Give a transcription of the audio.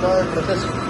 Todo el proceso.